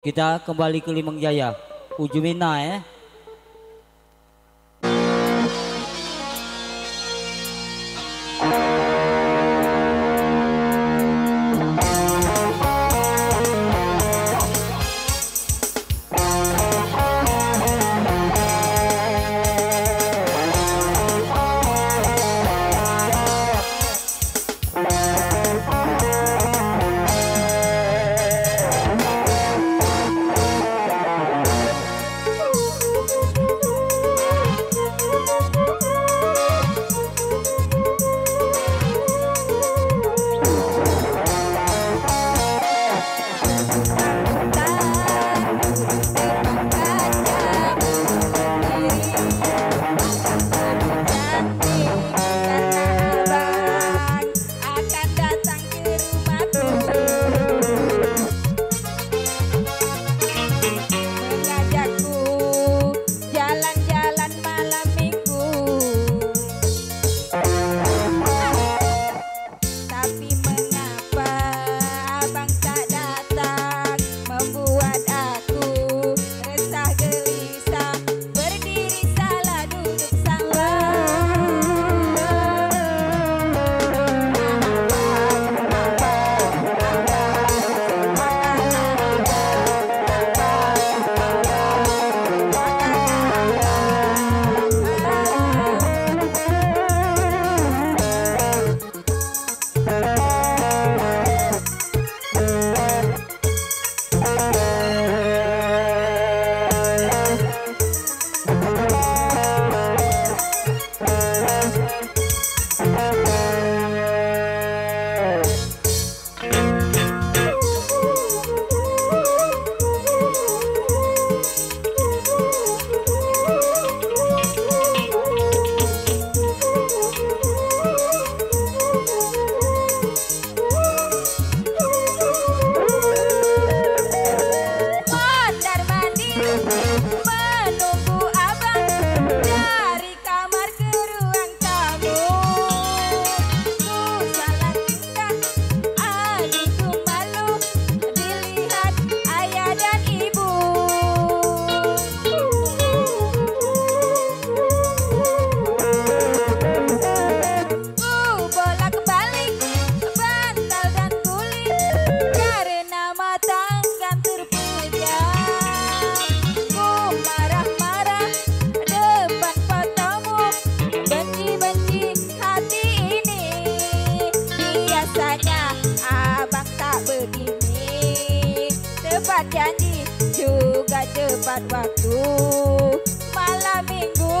Kita kembali ke Limang Jaya. Ujumina eh. Cepat waktu malam minggu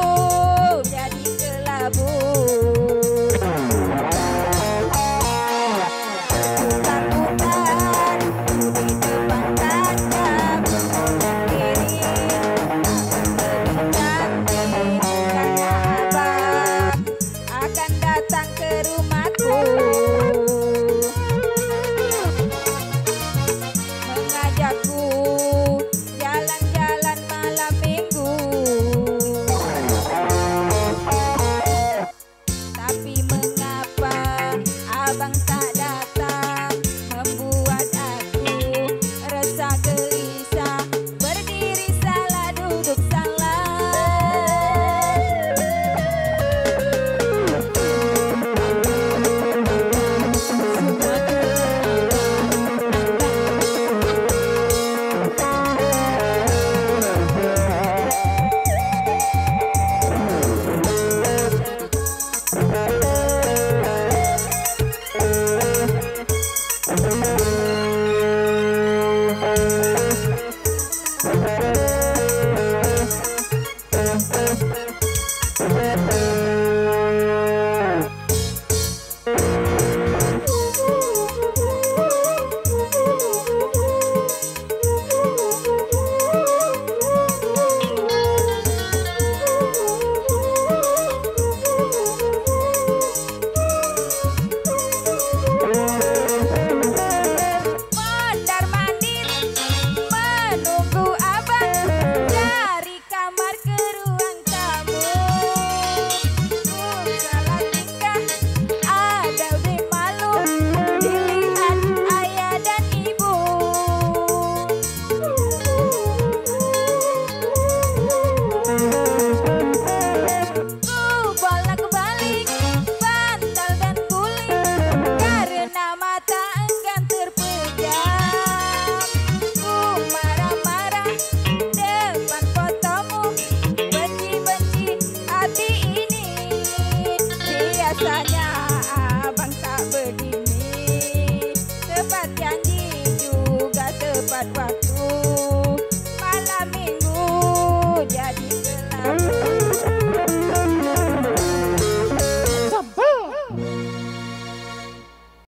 Oh.